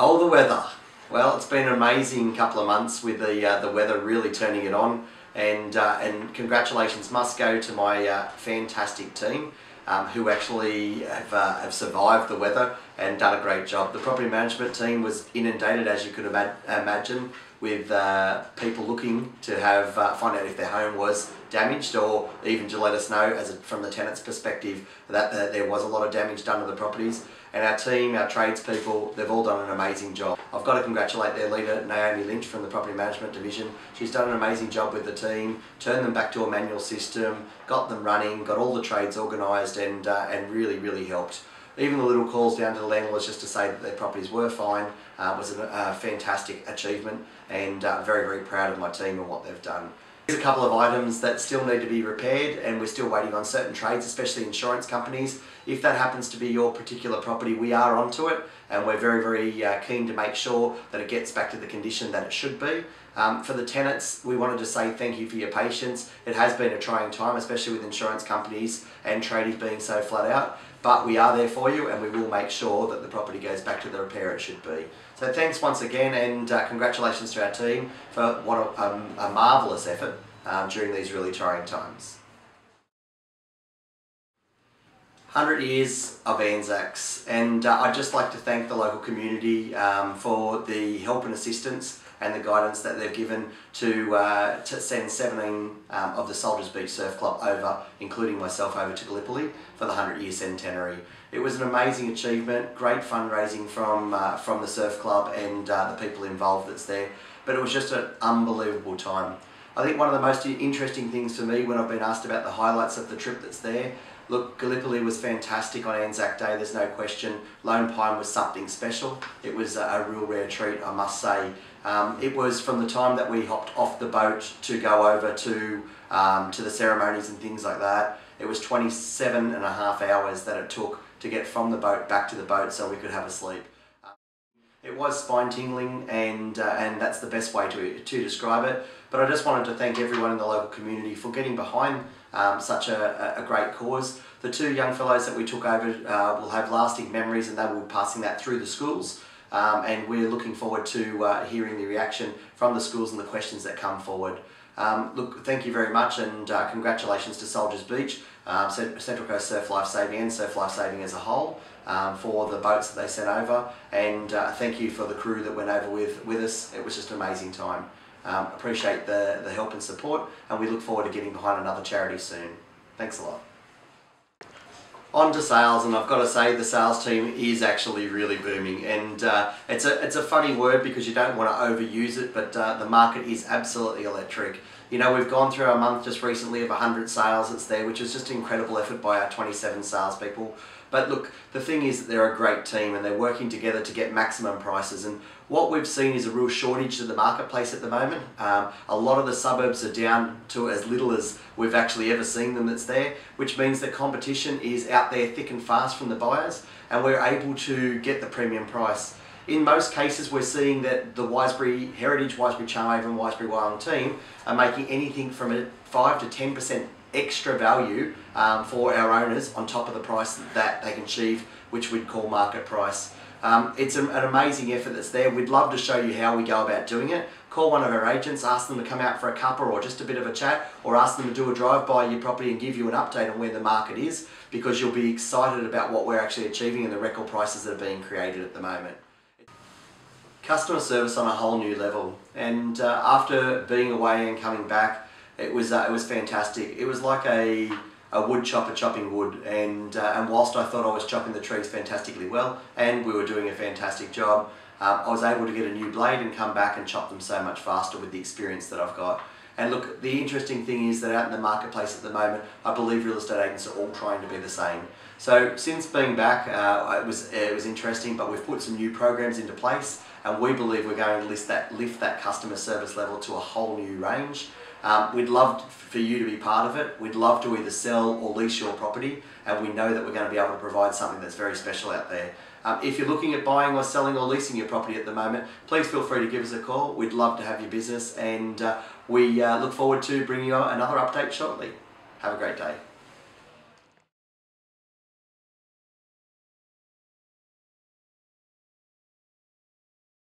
Oh, the weather. Well, it's been an amazing couple of months with the uh, the weather really turning it on, and uh, and congratulations must go to my uh, fantastic team. Um, who actually have, uh, have survived the weather and done a great job. The property management team was inundated, as you could ima imagine, with uh, people looking to have uh, find out if their home was damaged or even to let us know as a, from the tenant's perspective that there was a lot of damage done to the properties and our team, our tradespeople, they've all done an amazing job. I've got to congratulate their leader, Naomi Lynch from the Property Management Division. She's done an amazing job with the team, turned them back to a manual system, got them running, got all the trades organised and, uh, and really, really helped. Even the little calls down to the landlords just to say that their properties were fine uh, was a, a, fantastic achievement and uh, very, very proud of my team and what they've done. There's a couple of items that still need to be repaired and we're still waiting on certain trades, especially insurance companies. If that happens to be your particular property, we are onto it and we're very, very uh, keen to make sure that it gets back to the condition that it should be. Um, for the tenants, we wanted to say thank you for your patience. It has been a trying time, especially with insurance companies and tradies being so flat out, but we are there for you and we will make sure that the property goes back to the repair it should be. So thanks once again and uh, congratulations to our team for what a, um, a marvellous effort um, during these really trying times. 100 years of Anzacs and uh, I'd just like to thank the local community um, for the help and assistance and the guidance that they've given to, uh, to send 17 um, of the Soldiers Beach Surf Club over, including myself over to Gallipoli for the 100 year centenary. It was an amazing achievement, great fundraising from, uh, from the surf club and uh, the people involved that's there, but it was just an unbelievable time. I think one of the most interesting things for me when I've been asked about the highlights of the trip that's there Look, Gallipoli was fantastic on Anzac Day, there's no question. Lone Pine was something special. It was a, real rare treat, I must say. Um, it was from the time that we hopped off the boat to go over to, um, to the ceremonies and things like that. It was 27 and a half hours that it took to get from the boat back to the boat so we could have a sleep. It was spine tingling and, uh, and that's the best way to, to describe it. But I just wanted to thank everyone in the local community for getting behind um, such a, a, great cause. The two young fellows that we took over uh, will have lasting memories and they will be passing that through the schools. Um, and we're looking forward to uh, hearing the reaction from the schools and the questions that come forward. Um, look, thank you very much and uh, congratulations to Soldiers Beach, um, Central Coast Surf Life Saving and Surf Life Saving as a whole um, for the boats that they sent over and uh, thank you for the crew that went over with, with us. It was just an amazing time. Um, appreciate the, the help and support and we look forward to getting behind another charity soon. Thanks a lot. On to sales and I've got to say the sales team is actually really booming and uh, it's, a, it's a funny word because you don't want to overuse it but uh, the market is absolutely electric. You know, we've gone through a month just recently of 100 sales that's there, which is just incredible effort by our 27 salespeople. But look, the thing is that they're a great team and they're working together to get maximum prices. And what we've seen is a real shortage to the marketplace at the moment. Um, a lot of the suburbs are down to as little as we've actually ever seen them that's there, which means that competition is out there thick and fast from the buyers and we're able to get the premium price in most cases we're seeing that the Wiseberry Heritage, Wiseberry Charmhaven and Wiseberry Wyong team are making anything from a 5 to 10% extra value um, for our owners on top of the price that they can achieve, which we'd call market price. Um, it's an, an amazing effort that's there. We'd love to show you how we go about doing it. Call one of our agents, ask them to come out for a cuppa or just a bit of a chat, or ask them to do a drive by your property and give you an update on where the market is, because you'll be excited about what we're actually achieving and the record prices that are being created at the moment customer service on a whole new level. And uh, after being away and coming back, it was uh, it was fantastic. It was like a a wood chopper chopping wood, and uh, and whilst I thought I was chopping the trees fantastically well, and we were doing a fantastic job, um, I was able to get a new blade and come back and chop them so much faster with the experience that I've got. And look, the interesting thing is that out in the marketplace at the moment, I believe real estate agents are all trying to be the same. So since being back, uh, it was it was interesting, but we've put some new programs into place, and we believe we're going to lift that lift that customer service level to a whole new range. Um, we'd love for you to be part of it. We'd love to either sell or lease your property, and we know that we're going to be able to provide something that's very special out there. Um, if you're looking at buying or selling or leasing your property at the moment, please feel free to give us a call. We'd love to have your business, and uh, we uh, look forward to bringing you another update shortly. Have a great day.